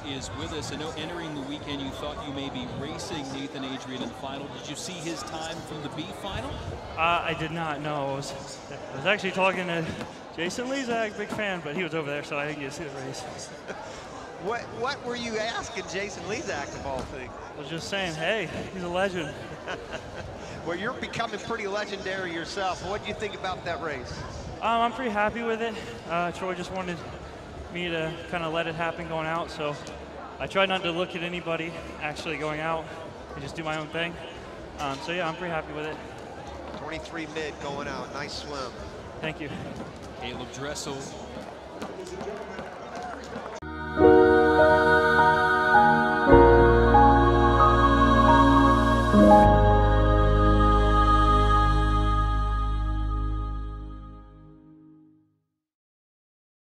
Caeleb Dressel is with us. I know entering the weekend you thought you may be racing Nathan Adrian in the final. Did you see his time from the B final? Uh, I did not know. I was, I was actually talking to Jason Lezak, big fan, but he was over there, so I didn't get to see the race. What what were you asking Jason Lezak of all things? I was just saying, hey, he's a legend. Well, you're becoming pretty legendary yourself. What do you think about that race? Um, I'm pretty happy with it. Uh, Troy just wanted me to kind of let it happen going out. So I try not to look at anybody actually going out and just do my own thing. Um, so yeah, I'm pretty happy with it. 23 mid going out. Nice swim. Thank you. Caeleb Dressel